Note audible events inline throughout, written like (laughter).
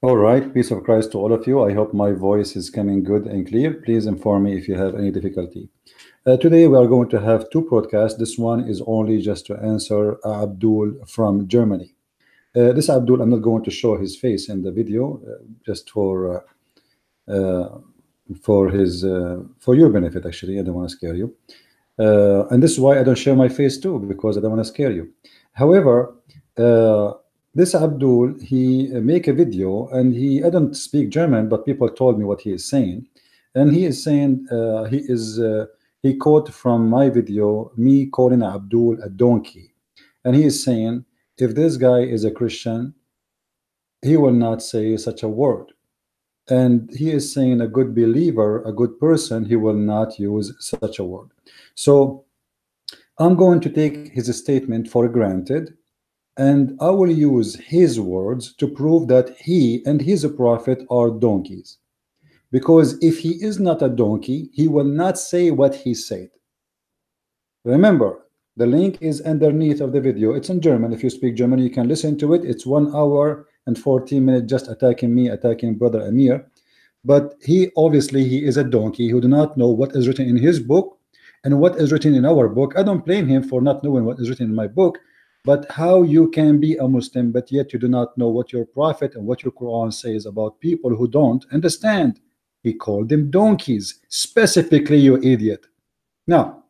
All right, peace of Christ to all of you. I hope my voice is coming good and clear. Please inform me if you have any difficulty. Uh, today we are going to have two podcasts. This one is only just to answer Abdul from Germany. Uh, this Abdul, I'm not going to show his face in the video, uh, just for uh, uh, for his uh, for your benefit. Actually, I don't want to scare you, and this is why I don't show my face too, because I don't want to scare you. However this Abdul, he uh, make a video and he, I don't speak German, but people told me what he is saying. And he is saying, uh, he is, uh, he quote from my video, me calling Abdul a donkey. And he is saying, if this guy is a Christian, he will not say such a word. And he is saying a good believer, a good person, he will not use such a word. So I'm going to take his statement for granted and I will use his words to prove that he and his prophet are donkeys. Because if he is not a donkey, he will not say what he said. Remember, the link is underneath of the video. It's in German. If you speak German, you can listen to it. It's one hour and 14 minutes just attacking me, attacking brother Amir. But he obviously he is a donkey who do not know what is written in his book and what is written in our book. I don't blame him for not knowing what is written in my book but how you can be a Muslim but yet you do not know what your prophet and what your Quran says about people who don't understand. He called them donkeys specifically you idiot. Now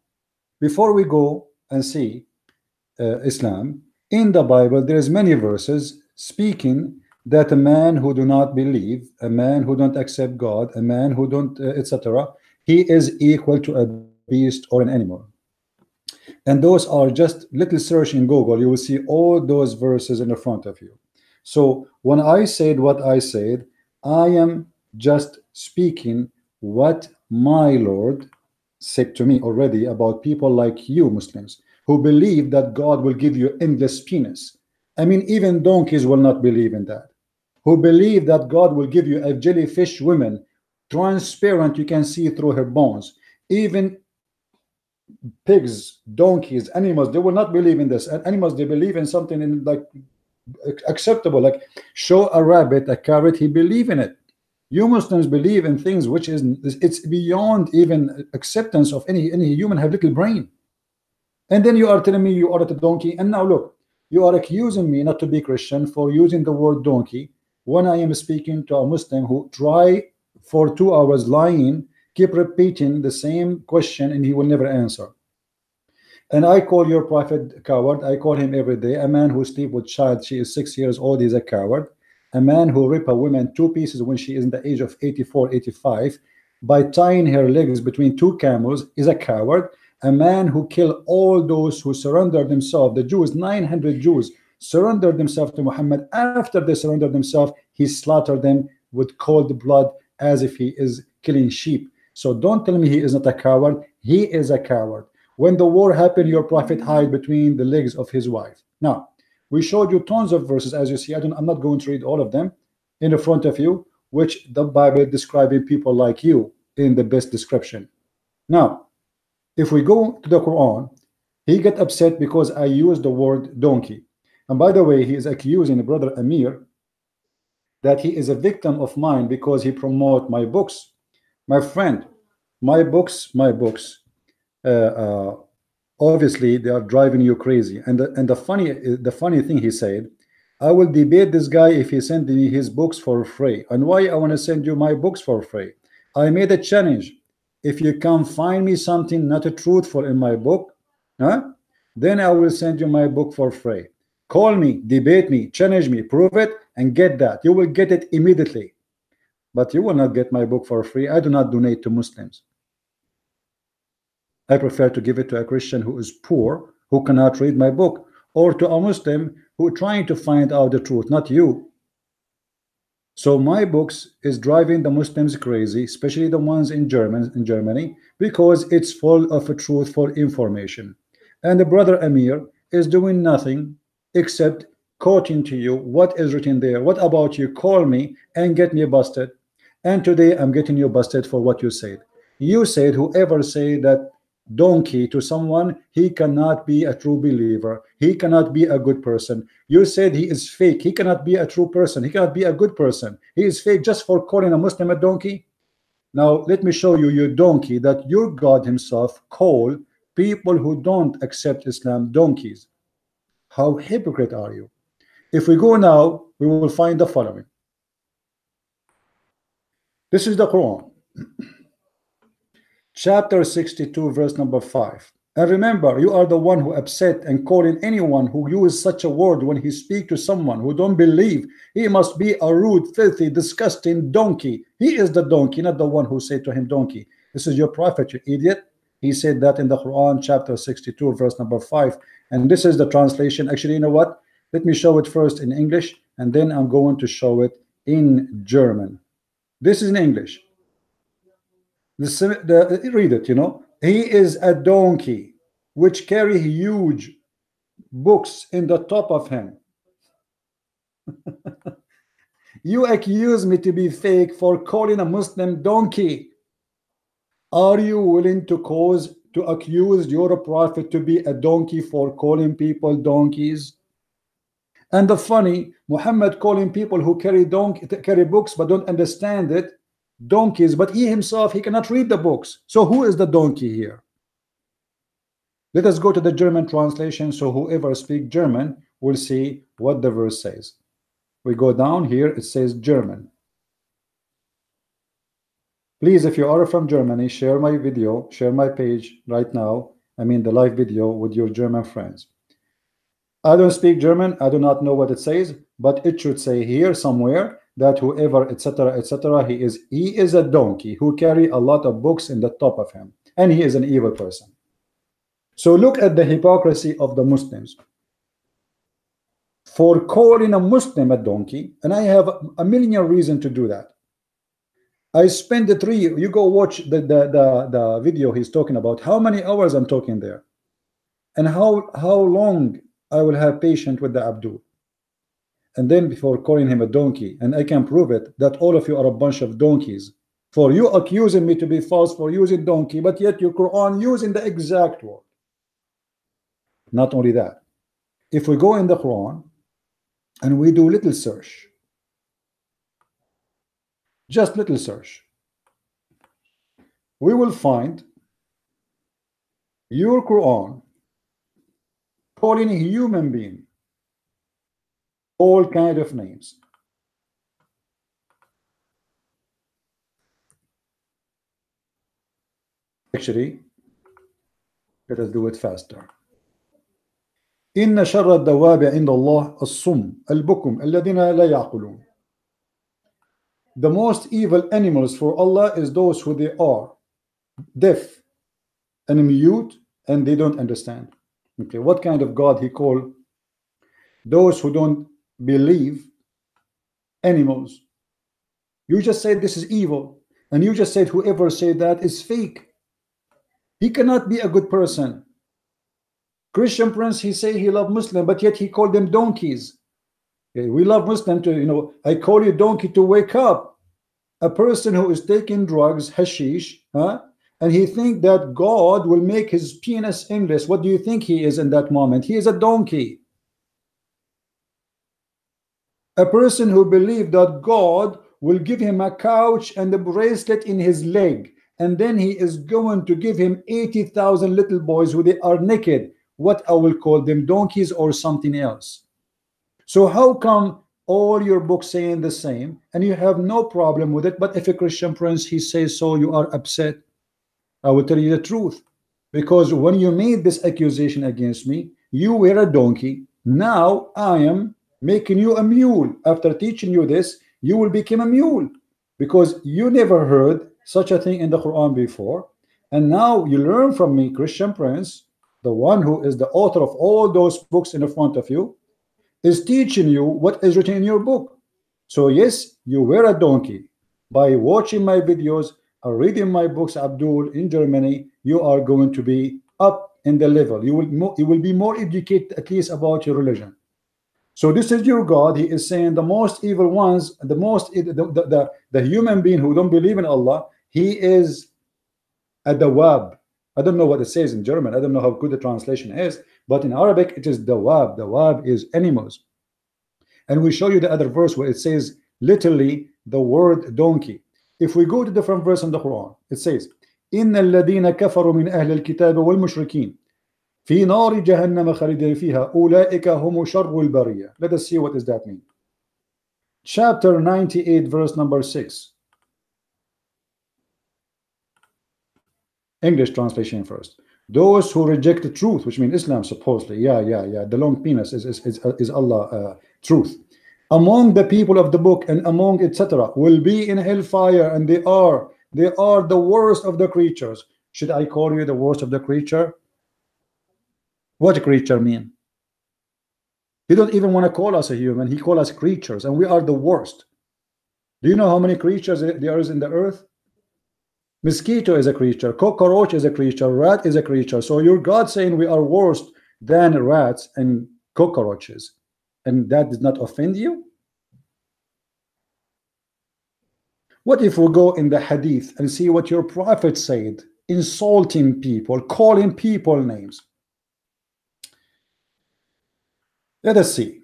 before we go and see uh, Islam in the Bible there is many verses speaking that a man who do not believe a man who don't accept God a man who don't uh, etc he is equal to a beast or an animal and those are just little search in Google. You will see all those verses in the front of you. So when I said what I said I am just speaking what my Lord said to me already about people like you Muslims who believe that God will give you endless penis. I mean even donkeys will not believe in that. Who believe that God will give you a jellyfish woman transparent you can see through her bones. Even pigs, donkeys, animals, they will not believe in this. And animals, they believe in something in like acceptable. Like show a rabbit, a carrot, he believe in it. You Muslims believe in things which is it's beyond even acceptance of any any human have little brain. And then you are telling me you are a donkey. And now look, you are accusing me not to be Christian for using the word donkey when I am speaking to a Muslim who try for two hours lying keep repeating the same question and he will never answer. And I call your prophet coward. I call him every day. A man who sleeps with child she is six years old is a coward. A man who rip a woman two pieces when she is in the age of 84 85 by tying her legs between two camels is a coward. A man who kill all those who surrendered themselves the Jews 900 Jews surrendered themselves to Muhammad. After they surrendered themselves he slaughtered them with cold blood as if he is killing sheep so don't tell me he is not a coward. He is a coward. When the war happened, your prophet hid between the legs of his wife. Now, we showed you tons of verses, as you see. I don't, I'm not going to read all of them in the front of you, which the Bible describing people like you in the best description. Now, if we go to the Quran, he get upset because I use the word donkey. And by the way, he is accusing brother Amir that he is a victim of mine because he promote my books my friend my books my books uh, uh, obviously they are driving you crazy. And the, and the funny the funny thing he said I will debate this guy if he sent me his books for free. And why I want to send you my books for free? I made a challenge. If you can find me something not truthful in my book huh? Then I will send you my book for free. Call me debate me challenge me prove it and get that. You will get it immediately but you will not get my book for free. I do not donate to Muslims. I prefer to give it to a Christian who is poor, who cannot read my book, or to a Muslim who trying to find out the truth, not you. So my books is driving the Muslims crazy, especially the ones in German in Germany, because it's full of truthful information. And the brother Amir is doing nothing except quoting to you what is written there. What about you? Call me and get me busted and today I'm getting you busted for what you said you said whoever say that donkey to someone, he cannot be a true believer. He cannot be a good person. You said he is fake. He cannot be a true person. He cannot be a good person. He is fake just for calling a Muslim a donkey. Now, let me show you your donkey that your God himself call people who don't accept Islam donkeys. How hypocrite are you? If we go now, we will find the following. This is the Quran. Chapter 62, verse number 5. And remember, you are the one who upset and calling anyone who uses such a word when he speak to someone who don't believe. He must be a rude, filthy, disgusting donkey. He is the donkey, not the one who said to him donkey. This is your prophet, you idiot. He said that in the Quran, chapter 62, verse number 5. And this is the translation. Actually, you know what? Let me show it first in English, and then I'm going to show it in German. This is in English. The, the, read it, you know. He is a donkey which carry huge books in the top of him. (laughs) you accuse me to be fake for calling a Muslim donkey. Are you willing to cause to accuse your prophet to be a donkey for calling people donkeys? And the funny, Muhammad calling people who carry donkey carry books but don't understand it donkeys, but he himself he cannot read the books. So who is the donkey here? Let us go to the German translation so whoever speak German will see what the verse says. We go down here, it says German. Please, if you are from Germany, share my video, share my page right now. I mean the live video with your German friends. I don't speak German. I do not know what it says, but it should say here somewhere that whoever, etc., etc., he is he is a donkey who carry a lot of books in the top of him, and he is an evil person. So look at the hypocrisy of the Muslims. For calling a Muslim a donkey, and I have a million reasons to do that. I spend the three. You go watch the, the the the video he's talking about. How many hours I'm talking there, and how how long I will have patience with the Abdul. And then before calling him a donkey, and I can prove it, that all of you are a bunch of donkeys. For you accusing me to be false for using donkey, but yet your Quran using the exact word. Not only that, if we go in the Quran and we do little search, just little search, we will find your Quran calling a human being all kind of names actually let us do it faster إن شر الدواب عند الله الصم البكم الذين لا يعقلون The most evil animals for Allah is those who they are deaf and mute and they don't understand Okay, what kind of God he called those who don't believe animals? You just said this is evil, and you just said whoever said that is fake. He cannot be a good person. Christian Prince, he say he love Muslim, but yet he called them donkeys. Okay, we love Muslim to, you know, I call you donkey to wake up. A person who is taking drugs, hashish, huh? And he think that God will make his penis endless. What do you think he is in that moment? He is a donkey. A person who believed that God will give him a couch and a bracelet in his leg, and then he is going to give him 80,000 little boys who they are naked. What I will call them donkeys or something else. So how come all your books saying the same and you have no problem with it? But if a Christian prince he says so, you are upset. I will tell you the truth. Because when you made this accusation against me, you were a donkey. Now I am making you a mule. After teaching you this, you will become a mule. Because you never heard such a thing in the Quran before. And now you learn from me, Christian Prince, the one who is the author of all those books in the front of you, is teaching you what is written in your book. So yes, you were a donkey. By watching my videos, are reading my books, Abdul, in Germany, you are going to be up in the level. You will you will be more educated at least about your religion. So this is your God. He is saying the most evil ones, the most the, the, the, the human being who don't believe in Allah, he is a dawab. I don't know what it says in German. I don't know how good the translation is, but in Arabic it is dawab. Dawab is animals. And we show you the other verse where it says literally the word donkey If we go to different verse in the Quran, it says, إن الذين كفروا من أهل الكتاب والمشركين في نار جهنم خالدين فيها أولئك هم شر البرية. Let us see what does that mean. Chapter 98, verse number 6. English translation first. Those who reject the truth, which means Islam, supposedly, yeah, yeah, yeah. The long penis is is is, is Allah uh, truth. Among the people of the book and among etc. will be in hellfire, and they are they are the worst of the creatures. Should I call you the worst of the creature? What creature mean? He don't even want to call us a human. He call us creatures, and we are the worst. Do you know how many creatures there is in the earth? Mosquito is a creature, cockroach is a creature, rat is a creature. So your God saying we are worse than rats and cockroaches, and that does not offend you? What if we go in the hadith and see what your prophet said, insulting people, calling people names? Let us see.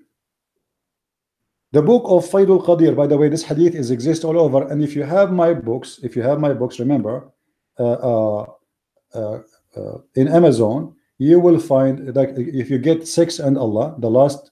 The book of Faidul Qadir, by the way, this hadith is exist all over. And if you have my books, if you have my books, remember, uh, uh, uh, uh in Amazon, you will find that if you get Sex and Allah, the last,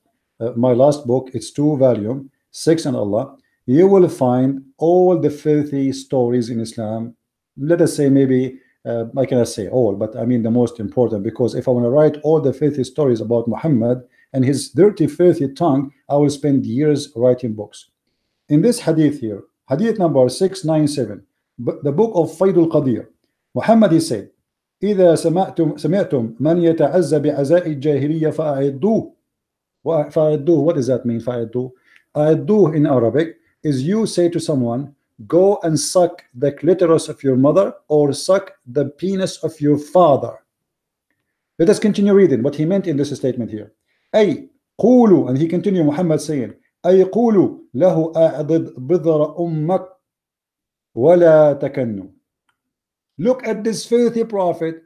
my last book, it's two volume, six and Allah, you will find all the filthy stories in Islam. Let us say maybe uh, I cannot say all, but I mean the most important because if I want to write all the filthy stories about Muhammad, and his dirty, filthy tongue, I will spend years writing books. In this hadith here, hadith number 697, the book of Faidul Qadir, Muhammad he said, إذا سمعتم سمعتم من يتعزى بعزاء الجاهلية فأعدوه فأعدوه what does that mean فأعدوه أعدوه in Arabic is you say to someone go and suck the clitoris of your mother or suck the penis of your father let us continue reading what he meant in this statement here أي قولوا and he continued Muhammad saying أي قولوا له أعضد بذر أمك ولا تكنوا look at this filthy prophet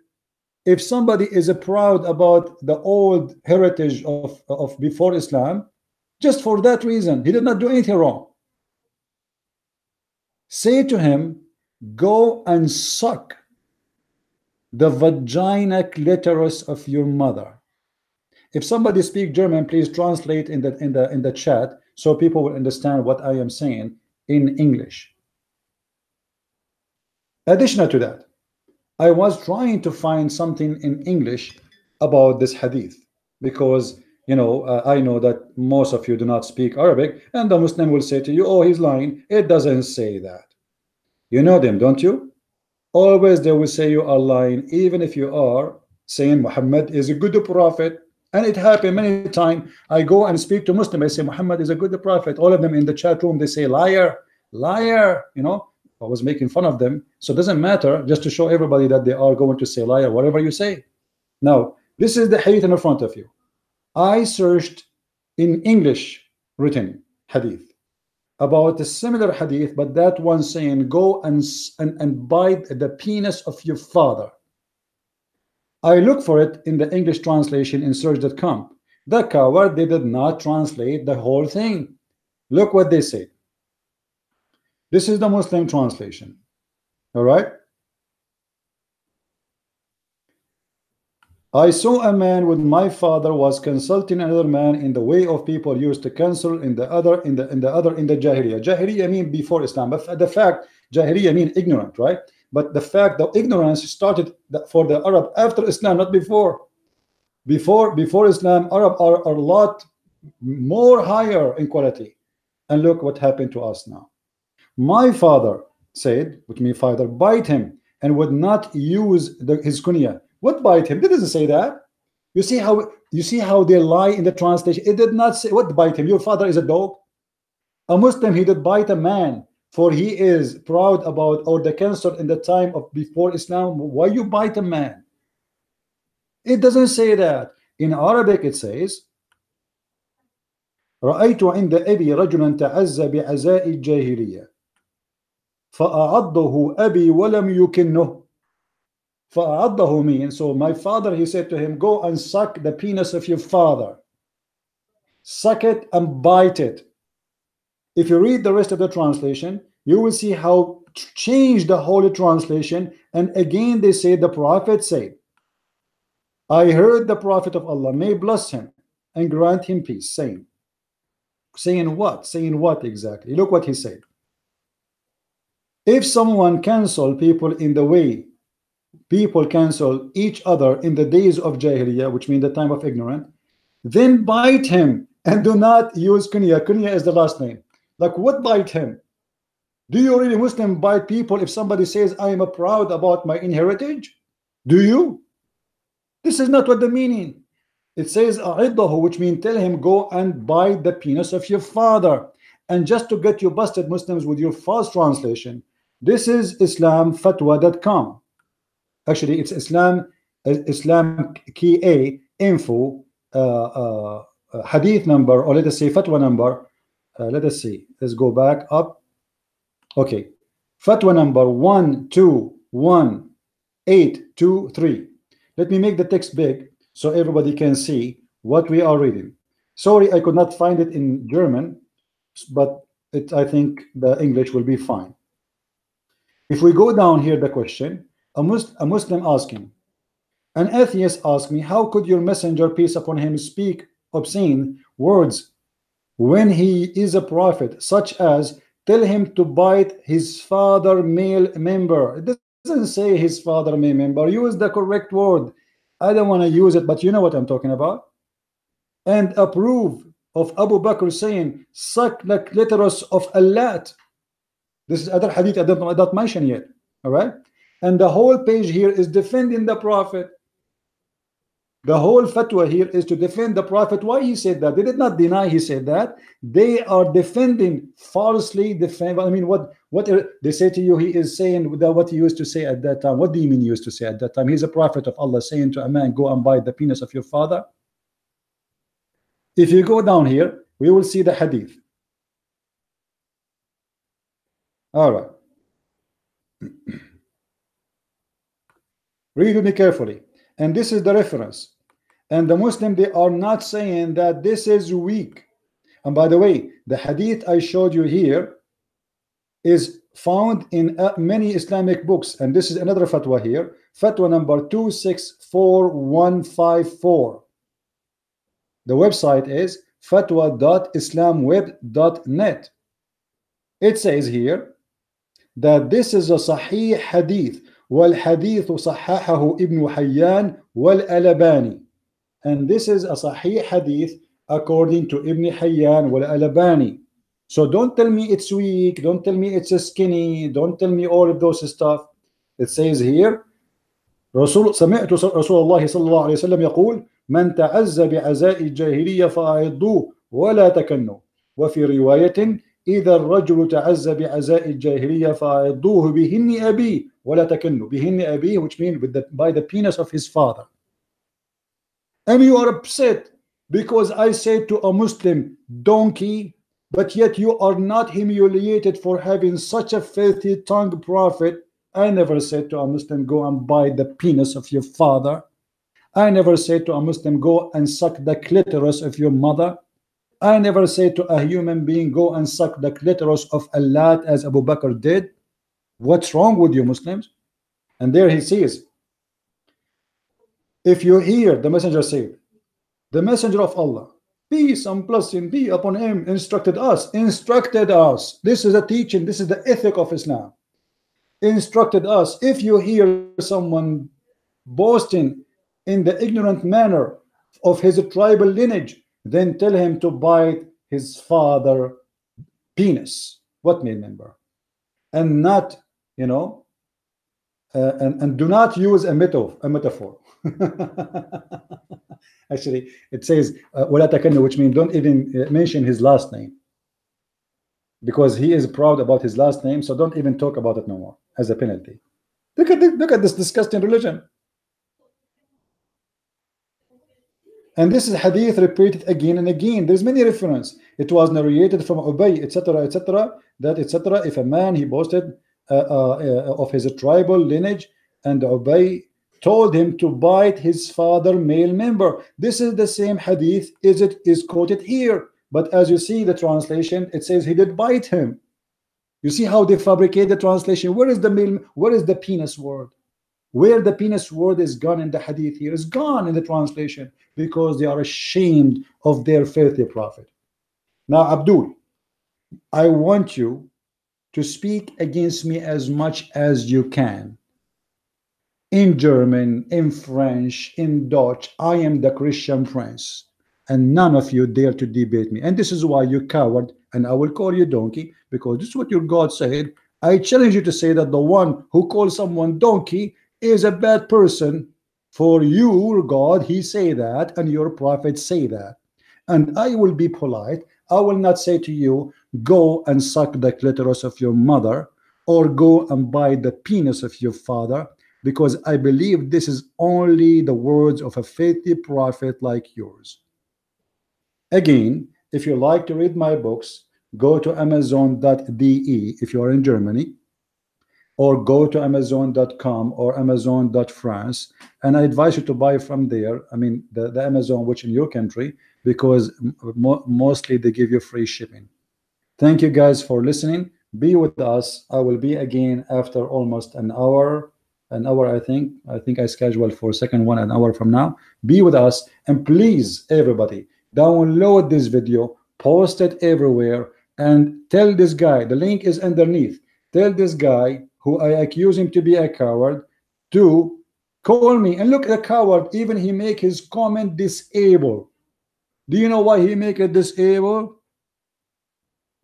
if somebody is proud about the old heritage of, of before Islam just for that reason he did not do anything wrong say to him go and suck the vagina clitoris of your mother if somebody speak German, please translate in the in the in the chat so people will understand what I am saying in English. Additional to that, I was trying to find something in English about this hadith because you know uh, I know that most of you do not speak Arabic, and the Muslim will say to you, "Oh, he's lying." It doesn't say that. You know them, don't you? Always they will say you are lying, even if you are saying Muhammad is a good prophet and it happened many times. I go and speak to Muslim. I say Muhammad is a good prophet. All of them in the chat room they say liar, liar. You know, I was making fun of them. So it doesn't matter. Just to show everybody that they are going to say liar, whatever you say. Now this is the hadith in front of you. I searched in English written hadith about a similar hadith, but that one saying go and and, and bite the penis of your father. I look for it in the English translation in search.com. The cover, they did not translate the whole thing. Look what they say. This is the Muslim translation. All right. I saw a man with my father was consulting another man in the way of people used to cancel in the other in the in the other in the Jahiliyyah. Jahiliyyah mean before Islam, but the fact Jahiliyyah mean ignorant, right? But the fact that ignorance started for the Arab after Islam, not before. Before before Islam, Arab are, are a lot more higher in quality. And look what happened to us now. My father said, which means father, bite him and would not use the, his kunya. What bite him? It doesn't say that. You see how you see how they lie in the translation. It did not say what bite him. Your father is a dog. A Muslim, he did bite a man for he is proud about or the cancer in the time of before Islam why you bite a man it doesn't say that in Arabic it says رأيت عند أبي رجلا تعزى بعزاء الجاهلية فأعضه أبي ولم يكنه فَأَعَضَّهُ means, so my father, he said to him, go and suck the penis of your father. Suck it and bite it. If you read the rest of the translation, you will see how change the holy translation. And again, they say the prophet said, I heard the prophet of Allah, may bless him and grant him peace, saying, saying what? Saying what exactly? Look what he said. If someone cancel people in the way people cancel each other in the days of Jahiliyyah, which means the time of ignorance, then bite him and do not use kunya. Kunya is the last name. Like what bite him? Do you really Muslim bite people if somebody says I am proud about my inheritance? Do you? This is not what the meaning. It says which means tell him go and bite the penis of your father. And just to get you busted Muslims with your false translation, this is islamfatwa.com. Actually, it's Islam Islam key A info uh, uh, hadith number or let us say fatwa number. Uh, let us see. Let's go back up. Okay, fatwa number one two one eight two three. Let me make the text big so everybody can see what we are reading. Sorry, I could not find it in German, but it, I think the English will be fine. If we go down here, the question, a, Mus a Muslim asking, an atheist asked me, how could your messenger, peace upon him, speak obscene words when he is a prophet, such as tell him to bite his father male member. It doesn't say his father male member. Use the correct word. I don't want to use it, but you know what I'm talking about. And approve of Abu Bakr saying, suck the clitoris of Allah this is other hadith I don't, mention yet. All right. And the whole page here is defending the Prophet. The whole fatwa here is to defend the Prophet. Why he said that? They did not deny he said that. They are defending falsely defend. I mean, what what they say to you? He is saying what he used to say at that time. What do you mean he used to say at that time? He's a prophet of Allah saying to a man, "Go and buy the penis of your father." If you go down here, we will see the hadith. All right. (clears throat) Read me carefully. And this is the reference. And the Muslim, they are not saying that this is weak. And by the way, the hadith I showed you here is found in uh, many Islamic books. And this is another fatwa here. Fatwa number 264154. The website is fatwa.islamweb.net. It says here, that this is a Sahih hadith والحديث صححه ابن حيان والألباني and this is a Sahih hadith according to Ibn Hayyan wal-Alabani so don't tell me it's weak don't tell me it's skinny don't tell me all of those stuff it says here رسول سمعت رسول الله صلى الله عليه وسلم يقول من تعز بعزاء الجاهلية فأعضوه ولا تكنوا وفي رواية إذا الرجل تعز بعزاء الجاهلية فعضوه بهن أبيه ولا تكنوا بهن أبيه which means with the, by the penis of his father and you are upset because I said to a Muslim donkey but yet you are not humiliated for having such a filthy tongue prophet I never said to a Muslim go and buy the penis of your father I never said to a Muslim go and suck the clitoris of your mother I never say to a human being, go and suck the clitoris of Allah as Abu Bakr did. What's wrong with you Muslims? And there he says, if you hear the messenger say, the messenger of Allah, peace and blessing be upon him, instructed us, instructed us. This is a teaching, this is the ethic of Islam. Instructed us, if you hear someone boasting in the ignorant manner of his tribal lineage, then tell him to bite his father penis. What may member? And not you know uh, and, and do not use a metaphor a metaphor. (laughs) Actually it says uh, which means don't even uh, mention his last name. Because he is proud about his last name so don't even talk about it no more as a penalty. Look at this, look at this disgusting religion And this is hadith repeated again and again. There's many reference. It was narrated from Ubay, etc., etc. That etc. If a man he boasted uh, uh, uh, of his tribal lineage, and Ubay told him to bite his father male member. This is the same hadith is it is quoted here. But as you see the translation, it says he did bite him. You see how they fabricate the translation. Where is the male, where is the penis word? Where the penis word is gone in the hadith here is gone in the translation because they are ashamed of their filthy prophet. Now, Abdul, I want you to speak against me as much as you can in German, in French, in Dutch. I am the Christian prince, and none of you dare to debate me. And this is why you coward, and I will call you donkey because this is what your God said. I challenge you to say that the one who calls someone donkey is a bad person. For you, God, he say that, and your prophets say that. And I will be polite. I will not say to you, go and suck the clitoris of your mother, or go and bite the penis of your father, because I believe this is only the words of a faithful prophet like yours. Again, if you like to read my books, go to amazon.de if you are in Germany, or go to amazon.com or amazon.france and I advise you to buy from there I mean the, the Amazon which in your country because mo mostly they give you free shipping. Thank you guys for listening. Be with us. I will be again after almost an hour an hour I think. I think I scheduled for second one an hour from now. Be with us. And please everybody download this video post it everywhere and tell this guy the link is underneath. Tell this guy who I accuse him to be a coward to call me and look at the coward even he make his comment disable. Do you know why he make it disable?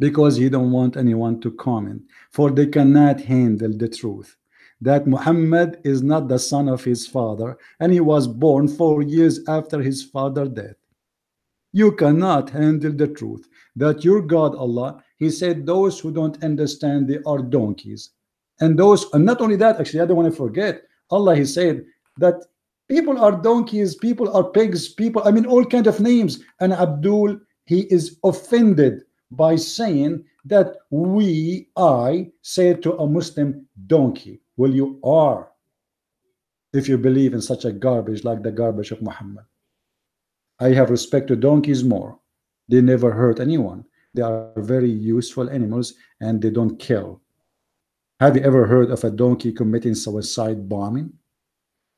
Because he don't want anyone to comment for they cannot handle the truth that Muhammad is not the son of his father and he was born four years after his father death. You cannot handle the truth that your God Allah he said those who don't understand they are donkeys and those and not only that actually I don't want to forget Allah he said that people are donkeys people are pigs people I mean all kind of names. And Abdul he is offended by saying that we I said to a Muslim donkey well you are if you believe in such a garbage like the garbage of Muhammad. I have respect to donkeys more. They never hurt anyone. They are very useful animals and they don't kill have you ever heard of a donkey committing suicide bombing?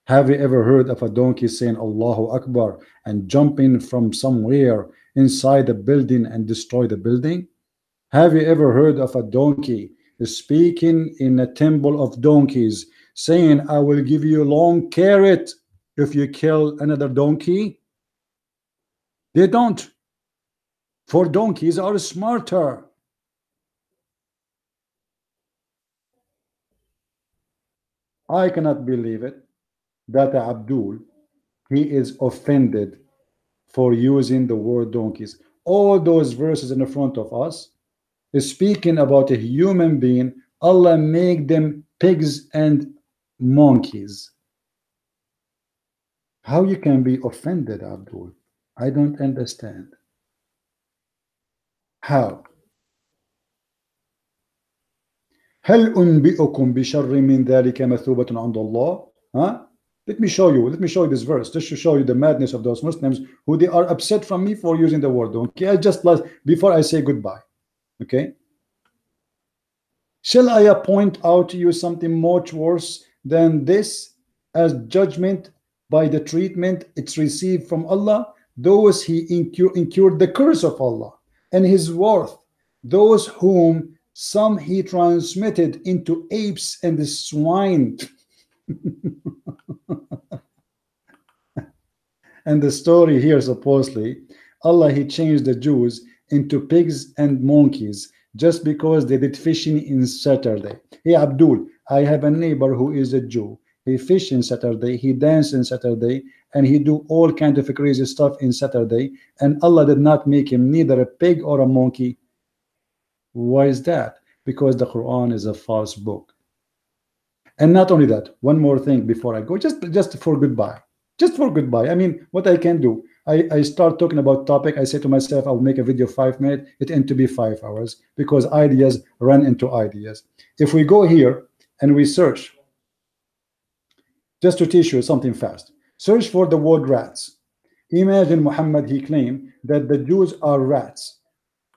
Have you ever heard of a donkey saying Allahu Akbar and jumping from somewhere inside the building and destroy the building? Have you ever heard of a donkey speaking in a temple of donkeys saying I will give you a long carrot if you kill another donkey they don't. For donkeys are smarter I cannot believe it that Abdul he is offended for using the word donkeys. All those verses in the front of us is speaking about a human being. Allah make them pigs and monkeys. How you can be offended Abdul? I don't understand. How هل أنبئكم بشر من ذلك مثوبة عند الله huh? let me show you let me show you this verse just to show you the madness of those Muslims who they are upset from me for using the word okay I just last before I say goodbye okay shall I point out to you something much worse than this as judgment by the treatment it's received from Allah those he incur incurred the curse of Allah and his worth those whom some he transmitted into apes and the swine. (laughs) And the story here supposedly Allah he changed the Jews into pigs and monkeys just because they did fishing in Saturday. Hey Abdul I have a neighbor who is a Jew. He fish in Saturday he dance in Saturday and he do all kind of crazy stuff in Saturday and Allah did not make him neither a pig or a monkey why is that because the Quran is a false book and not only that one more thing before I go just just for goodbye just for goodbye I mean what I can do I, I start talking about topic I say to myself I'll make a video five minutes it end to be five hours because ideas run into ideas if we go here and we search just to teach you something fast. Search for the word rats. Imagine Muhammad, he claimed that the Jews are rats.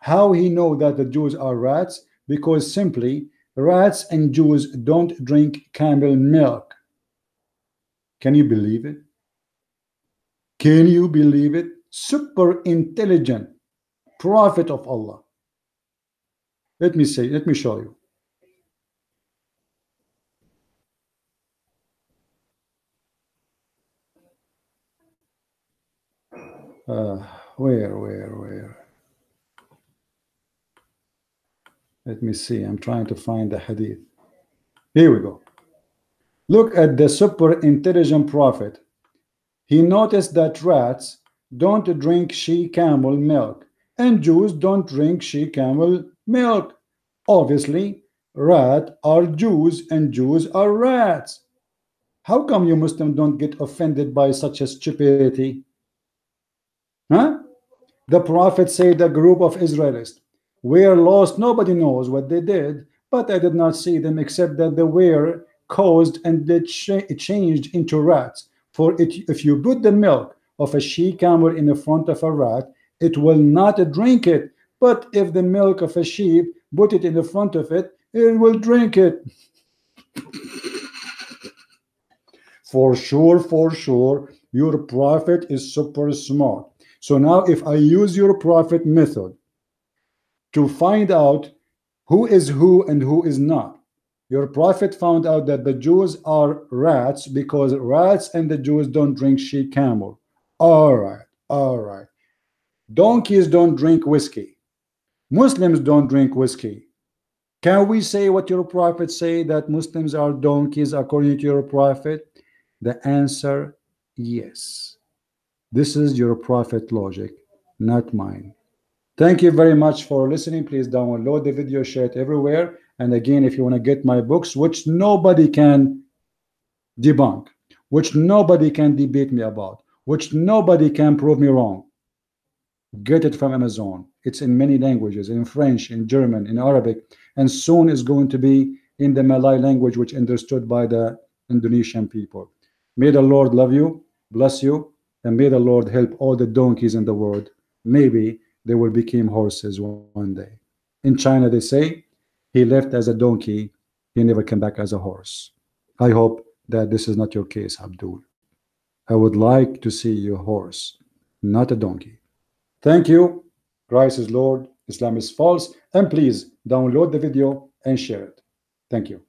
How he know that the Jews are rats? Because simply rats and Jews don't drink camel milk. Can you believe it? Can you believe it? Super intelligent prophet of Allah. Let me say, let me show you. Uh, where, where? Let me see. I'm trying to find the hadith. Here we go. Look at the super intelligent prophet. He noticed that rats don't drink she camel milk and Jews don't drink she camel milk. Obviously, rats are Jews and Jews are rats. How come you Muslims don't get offended by such a stupidity? Huh? The prophet said a group of Israelites were lost. Nobody knows what they did, but I did not see them except that they were caused and they cha changed into rats. For it, if you put the milk of a she camel in the front of a rat, it will not drink it. But if the milk of a sheep, put it in the front of it, it will drink it. (laughs) for sure, for sure, your prophet is super smart. So now if I use your prophet method to find out who is who and who is not, your prophet found out that the Jews are rats because rats and the Jews don't drink she camel. All right, all right. Donkeys don't drink whiskey. Muslims don't drink whiskey. Can we say what your prophet say that Muslims are donkeys according to your prophet? The answer, yes. This is your prophet logic, not mine. Thank you very much for listening. Please download the video, share it everywhere. And again, if you want to get my books, which nobody can debunk, which nobody can debate me about, which nobody can prove me wrong, get it from Amazon. It's in many languages, in French, in German, in Arabic, and soon is going to be in the Malay language, which understood by the Indonesian people. May the Lord love you, bless you, and may the Lord help all the donkeys in the world. Maybe they will become horses one day. In China, they say he left as a donkey, he never came back as a horse. I hope that this is not your case, Abdul. I would like to see your horse, not a donkey. Thank you. Christ is Lord, Islam is false, and please download the video and share it. Thank you.